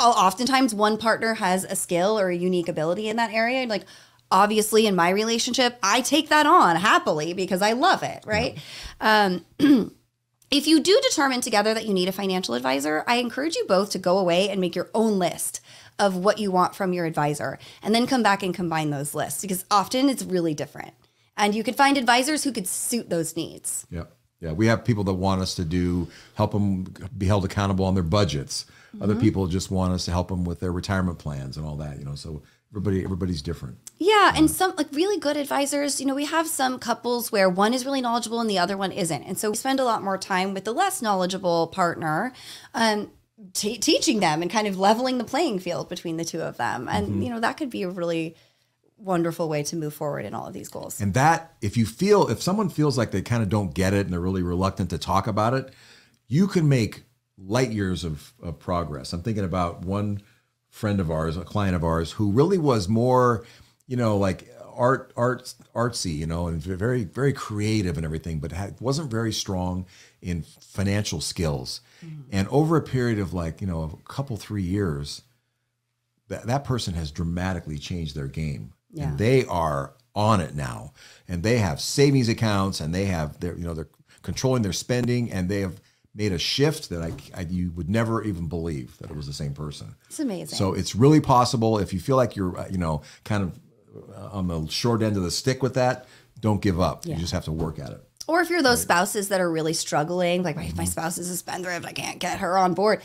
Speaker 1: oftentimes one partner has a skill or a unique ability in that area like obviously in my relationship i take that on happily because i love it right um, if you do determine together that you need a financial advisor i encourage you both to go away and make your own list of what you want from your advisor and then come back and combine those lists because often it's really different and you could find advisors who could suit those needs
Speaker 2: Yeah. Yeah. We have people that want us to do, help them be held accountable on their budgets. Other
Speaker 1: Mm-hmm.
Speaker 2: people just want us to help them with their retirement plans and all that, you know. So everybody, everybody's different.
Speaker 1: Yeah, and some like really good advisors, you know, we have some couples where one is really knowledgeable and the other one isn't. And so we spend a lot more time with the less knowledgeable partner, um, t- teaching them and kind of leveling the playing field between the two of them. And, you know, that could be a really wonderful way to move forward in all of these goals.
Speaker 2: And that, if you feel, if someone feels like they kind of don't get it and they're really reluctant to talk about it, you can make light years of, of progress. I'm thinking about one friend of ours, a client of ours, who really was more, you know, like art, art, artsy, you know, and very, very creative and everything, but had, wasn't very strong in financial skills. Mm-hmm. And over a period of like, you know, a couple, three years, that, that person has dramatically changed their game.
Speaker 1: Yeah.
Speaker 2: And they are on it now. And they have savings accounts and they have their, you know, they're controlling their spending and they have made a shift that I, I you would never even believe that it was the same person.
Speaker 1: It's amazing.
Speaker 2: So it's really possible if you feel like you're, uh, you know, kind of uh, on the short end of the stick with that, don't give up. You just have to work at it.
Speaker 1: Or if you're those spouses that are really struggling, like my, my spouse is a spendthrift, I can't get her on board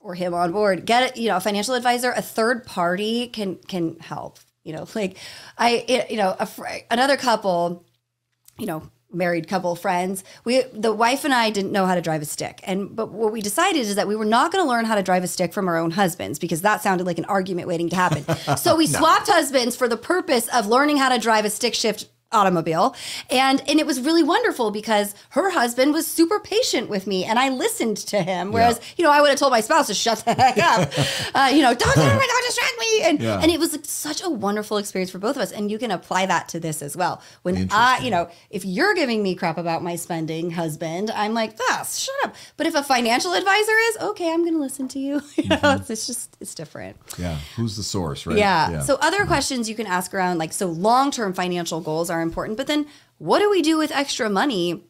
Speaker 1: or him on board. Get you know, a financial advisor, a third party can can help. You know, like I, it, you know, a, fr- another couple, you know, married couple friends. We, the wife and I, didn't know how to drive a stick, and but what we decided is that we were not going to learn how to drive a stick from our own husbands because that sounded like an argument waiting to happen. so we swapped husbands for the purpose of learning how to drive a stick shift automobile. And and it was really wonderful because her husband was super patient with me and i listened to him. Whereas
Speaker 2: Yeah.
Speaker 1: you know i would have told my spouse to shut the heck up. Uh, you know don't, don't, don't distract me. And
Speaker 2: Yeah.
Speaker 1: and it was such a wonderful experience for both of us. And you can apply that to this as well. When i you know if you're giving me crap about my spending husband i'm like this shut up. But if a financial advisor is okay i'm gonna listen to you. You know it's, it's just it's different.
Speaker 2: Yeah. Who's the source, right?
Speaker 1: yeah. So other questions you can ask around like so long-term financial goals are important, but then what do we do with extra money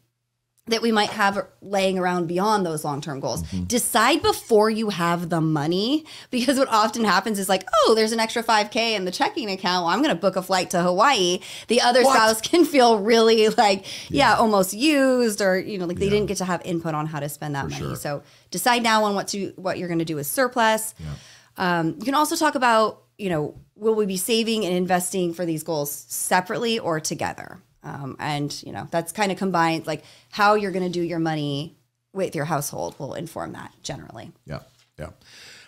Speaker 1: that we might have laying around beyond those long-term goals? Decide before you have the money because what often happens is like, "Oh, there's an extra 5k in the checking account. Well, I'm going to book a flight to Hawaii." The other
Speaker 2: What?
Speaker 1: spouse can feel really like, yeah, almost used or you know, like they didn't get to have input on how to spend that money.
Speaker 2: sure.
Speaker 1: So decide now on what to what you're going to do with surplus. Um, you can also talk about, you know, will we be saving and investing for these goals separately or together? Um, and, you know, that's kind of combined, like how you're going to do your money with your household will inform that generally.
Speaker 2: Yeah. Yeah.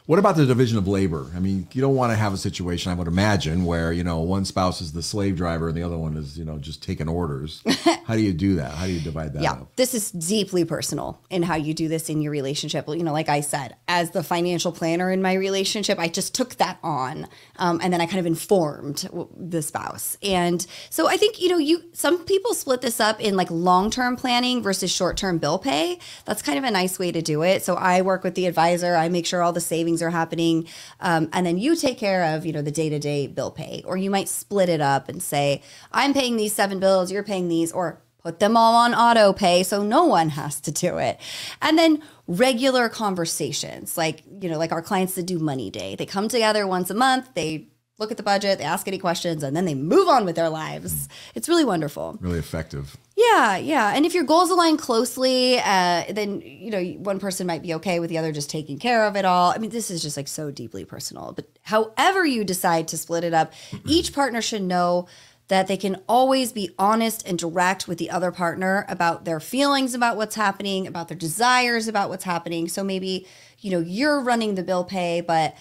Speaker 2: What about the division of labor? I mean, you don't want to have a situation, I would imagine, where, you know, one spouse is the slave driver and the other one is, you know, just taking orders. How do you do that? How do you divide that
Speaker 1: Yeah,
Speaker 2: up?
Speaker 1: this is deeply personal in how you do this in your relationship. You know, like I said, as the financial planner in my relationship, I just took that on, um, and then I kind of informed the spouse. And so I think you know, you some people split this up in like long term planning versus short term bill pay. That's kind of a nice way to do it. So I work with the advisor. I make sure all the savings are happening, um, and then you take care of you know the day to day bill pay. Or you might split it up and say, I'm paying these seven bills, you're paying these, or put them all on auto pay so no one has to do it. And then regular conversations, like, you know, like our clients that do money day. They come together once a month, they look at the budget, they ask any questions, and then they move on with their lives. It's really wonderful.
Speaker 2: Really effective.
Speaker 1: Yeah, yeah. And if your goals align closely, uh, then you know one person might be okay with the other just taking care of it all. I mean, this is just like so deeply personal. But however you decide to split it up, each partner should know that they can always be honest and direct with the other partner about their feelings about what's happening, about their desires about what's happening. So maybe you know you're running the bill pay, but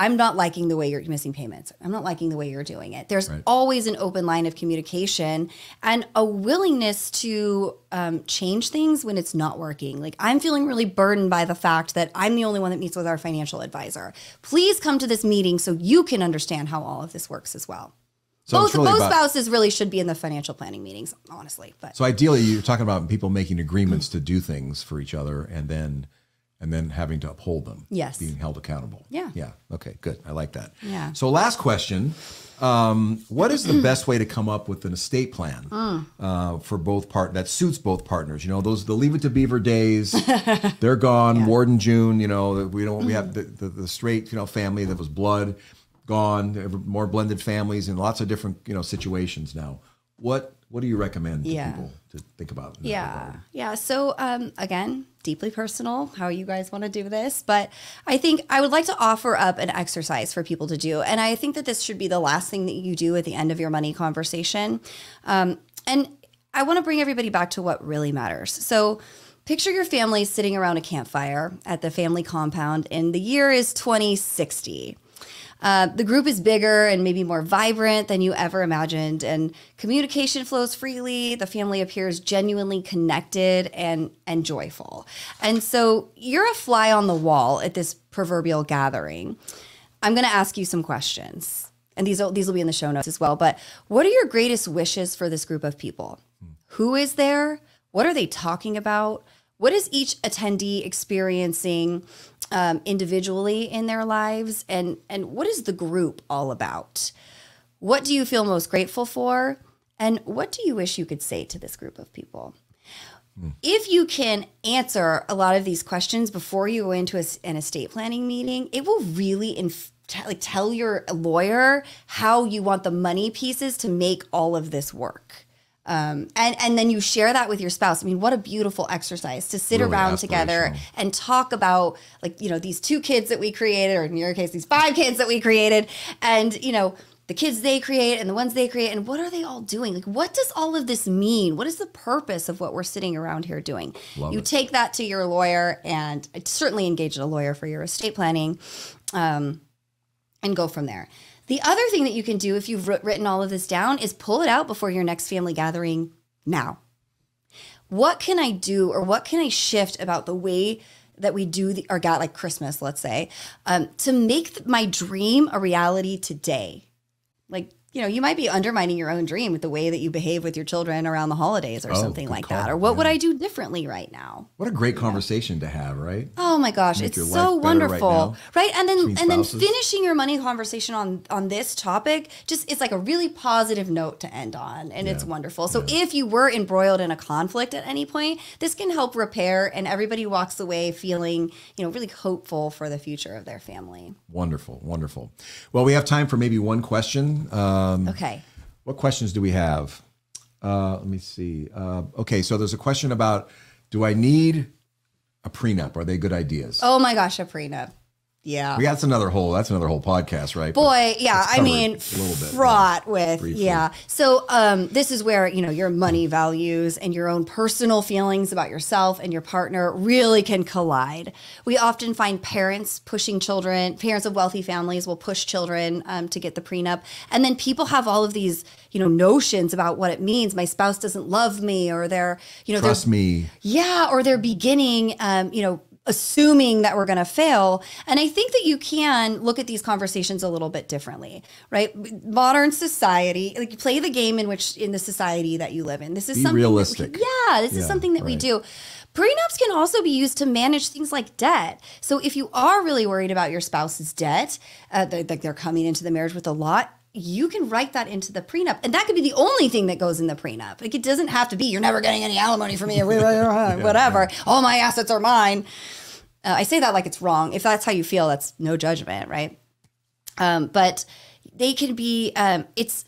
Speaker 1: I'm not liking the way you're missing payments. I'm not liking the way you're doing it. There's
Speaker 2: Right.
Speaker 1: always an open line of communication and a willingness to um, change things when it's not working. Like I'm feeling really burdened by the fact that I'm the only one that meets with our financial advisor. Please come to this meeting so you can understand how all of this works as well.
Speaker 2: So
Speaker 1: both
Speaker 2: really
Speaker 1: both
Speaker 2: about-
Speaker 1: spouses really should be in the financial planning meetings, honestly. But
Speaker 2: So ideally, you're talking about people making agreements to do things for each other, and then and then having to uphold them.
Speaker 1: Yes.
Speaker 2: being held accountable.
Speaker 1: Yeah.
Speaker 2: yeah. Okay, good. I like that.
Speaker 1: Yeah.
Speaker 2: So last question: um, What is the best way to come up with an estate plan
Speaker 1: Mm.
Speaker 2: uh, for both part that suits both partners? You know, those the Leave It to Beaver days, they're gone. Ward and June. You know, we don't. We have the, the the straight you know family that was blood gone. More blended families and lots of different you know situations now. What what do you recommend to
Speaker 1: Yeah.
Speaker 2: people to think about?
Speaker 1: Yeah.
Speaker 2: regard?
Speaker 1: Yeah. So, um, again, deeply personal how you guys want to do this. But I think I would like to offer up an exercise for people to do. And I think that this should be the last thing that you do at the end of your money conversation. Um, and I want to bring everybody back to what really matters. So, picture your family sitting around a campfire at the family compound, and the year is 2060. Uh, the group is bigger and maybe more vibrant than you ever imagined, and communication flows freely. The family appears genuinely connected and and joyful. And so you're a fly on the wall at this proverbial gathering. I'm going to ask you some questions, and these will, these will be in the show notes as well. But what are your greatest wishes for this group of people? Who is there? What are they talking about? What is each attendee experiencing um, individually in their lives? And, and what is the group all about? What do you feel most grateful for? And what do you wish you could say to this group of people? If you can answer a lot of these questions before you go into a an estate planning meeting, it will really inf- like tell your lawyer how you want the money pieces to make all of this work. Um, and and then you share that with your spouse. I mean, what a beautiful exercise to sit
Speaker 2: Really
Speaker 1: around together and talk about like you know these two kids that we created, or in your case, these five kids that we created, and you know the kids they create and the ones they create, and what are they all doing? Like, what does all of this mean? What is the purpose of what we're sitting around here doing?
Speaker 2: Love
Speaker 1: you
Speaker 2: it.
Speaker 1: take that to your lawyer, and certainly engage a lawyer for your estate planning. Um, and go from there. The other thing that you can do if you've written all of this down is pull it out before your next family gathering now. What can I do or what can I shift about the way that we do the, or got like Christmas, let's say, um, to make my dream a reality today? Like, you know, you might be undermining your own dream with the way that you behave with your children around the holidays or
Speaker 2: Oh,
Speaker 1: something like
Speaker 2: call.
Speaker 1: that. Or what would I do differently right now?
Speaker 2: What a great conversation to have, right?
Speaker 1: Oh my gosh,
Speaker 2: Make
Speaker 1: it's so
Speaker 2: better right
Speaker 1: wonderful. Right? And then and then finishing your money conversation on on this topic just it's like a really positive note to end on and it's wonderful. So if you were embroiled in a conflict at any point, this can help repair and everybody walks away feeling, you know, really hopeful for the future of their family.
Speaker 2: Wonderful, wonderful. Well, we have time for maybe one question. Uh, Um,
Speaker 1: Okay.
Speaker 2: What questions do we have? Uh, let me see. Uh, okay, so there's a question about do I need a prenup? Are they good ideas?
Speaker 1: Oh my gosh, a prenup. Yeah.
Speaker 2: We that's another whole that's another whole podcast, right? But
Speaker 1: Boy, yeah, I mean,
Speaker 2: it a little bit,
Speaker 1: fraught with,
Speaker 2: briefly.
Speaker 1: yeah. So, um, this is where, you know, your money values and your own personal feelings about yourself and your partner really can collide. We often find parents pushing children, parents of wealthy families will push children um, to get the prenup. And then people have all of these, you know, notions about what it means. My spouse doesn't love me or they're, you know, they're
Speaker 2: Trust me.
Speaker 1: yeah, or they're beginning, um, you know, assuming that we're going to fail. And I think that you can look at these conversations a little bit differently, right? Modern society, like you play the game in which in the society that you live in. This is
Speaker 2: Be
Speaker 1: something that we- yeah, this is something that we
Speaker 2: right.
Speaker 1: do. Prenups can also be used to manage things like debt. So if you are really worried about your spouse's debt, uh, like they're coming into the marriage with a lot, you can write that into the prenup, and that could be the only thing that goes in the prenup. Like it doesn't have to be you're never getting any alimony from me, or whatever. All my assets are mine. Uh, I say that like it's wrong. If that's how you feel, that's no judgment, right? Um, but they can be. Um, it's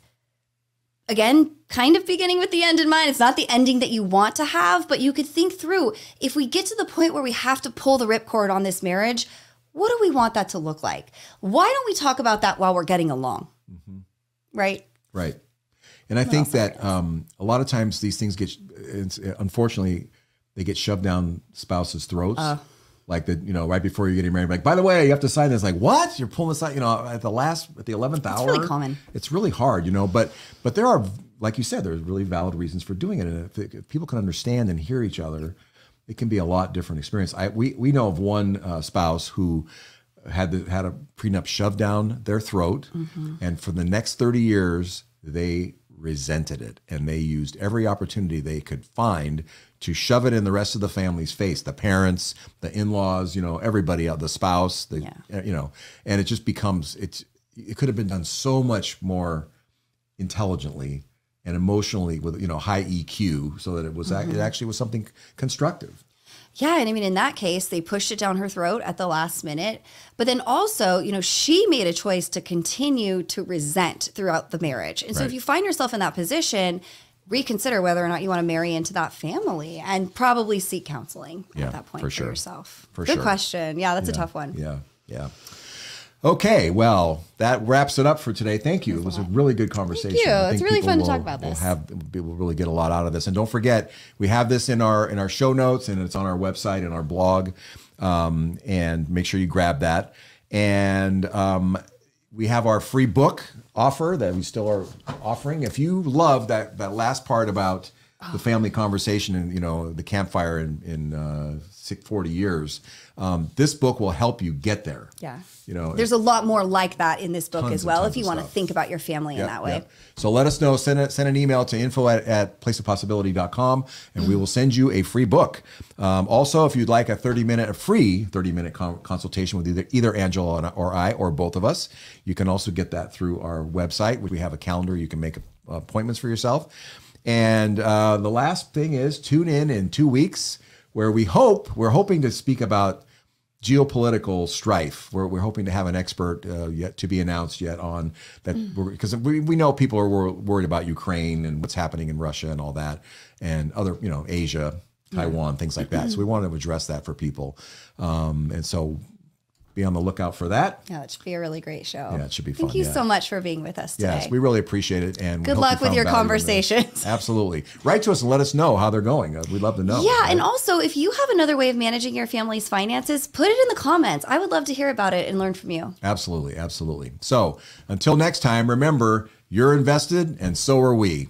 Speaker 1: again kind of beginning with the end in mind. It's not the ending that you want to have, but you could think through if we get to the point where we have to pull the ripcord on this marriage, what do we want that to look like? Why don't we talk about that while we're getting along? Right?
Speaker 2: Right. And I think that um, a lot of times these things get, unfortunately, they get shoved down spouses' throats.
Speaker 1: Uh.
Speaker 2: like the, you know, right before you're getting married, like, by the way, you have to sign this. Like, what? You're pulling this out, you know, at the last, at the 11th hour.
Speaker 1: really common.
Speaker 2: It's really hard, you know, but, but there are, like you said, there's really valid reasons for doing it. And if, if people can understand and hear each other, it can be a lot different experience. I, we, we know of one uh, spouse who had the, had a prenup shoved down their throat, mm-hmm. and for the next 30 years, they resented it and they used every opportunity they could find to shove it in the rest of the family's face the parents the in-laws you know everybody uh, the spouse the
Speaker 1: Yeah.
Speaker 2: Uh, you know and it just becomes it's it could have been done so much more intelligently and emotionally with you know high EQ so that it was ac- it mm-hmm. actually was something constructive
Speaker 1: Yeah, and I mean, in that case, they pushed it down her throat at the last minute. But then also, you know, she made a choice to continue to resent throughout the marriage. And so, if you find yourself in that position, reconsider whether or not you want to marry into that family and probably seek counseling
Speaker 2: Yeah,
Speaker 1: at that point
Speaker 2: for
Speaker 1: for,
Speaker 2: sure.
Speaker 1: yourself.
Speaker 2: For
Speaker 1: Good
Speaker 2: sure.
Speaker 1: question. Yeah, that's a tough one.
Speaker 2: Yeah, yeah. Okay, well, that wraps it up for today. Thank you. It was a really good conversation.
Speaker 1: Thank
Speaker 2: you.
Speaker 1: It's really fun to talk about this. Will.
Speaker 2: Have people really get a lot out of this, and don't forget we have this in our in our show notes, and it's on our website and our blog. Um, and make sure you grab that. And um, we have our free book offer that we still are offering. If you love that that last part about the family conversation and you know the campfire in in uh, 40 years, um, this book will help you get there.
Speaker 1: Yeah.
Speaker 2: You know,
Speaker 1: There's a lot more like that in this book as well if you want to think about your family in that way.
Speaker 2: So let us know. Send, a, send an email to info at, at placeofpossibility.com and we will send you a free book. Um, also, if you'd like a 30 minute, a free 30 minute con- consultation with either, either Angela or I or both of us, you can also get that through our website. Which we have a calendar. You can make appointments for yourself. And uh, the last thing is tune in in two weeks where we hope, we're hoping to speak about geopolitical strife. We're, we're hoping to have an expert uh, yet to be announced yet on that because we, we know people are wor- worried about Ukraine and what's happening in Russia and all that and other you know Asia, Taiwan, things like that. So we want to address that for people, um, and so be on the lookout for that.
Speaker 1: Yeah, it should be a really great show.
Speaker 2: Yeah, it should be fun.
Speaker 1: Thank you
Speaker 2: yeah.
Speaker 1: so much for being with us today.
Speaker 2: Yes, we really appreciate it. And
Speaker 1: Good luck
Speaker 2: you
Speaker 1: with your
Speaker 2: value in this.
Speaker 1: conversations.
Speaker 2: Absolutely. Write to us and let us know how they're going. Uh, We'd love to know.
Speaker 1: Yeah, and also if you have another way of managing your family's finances, put it in the comments. I would love to hear about it and learn from you.
Speaker 2: Absolutely. Absolutely. So until next time, remember you're invested and so are we.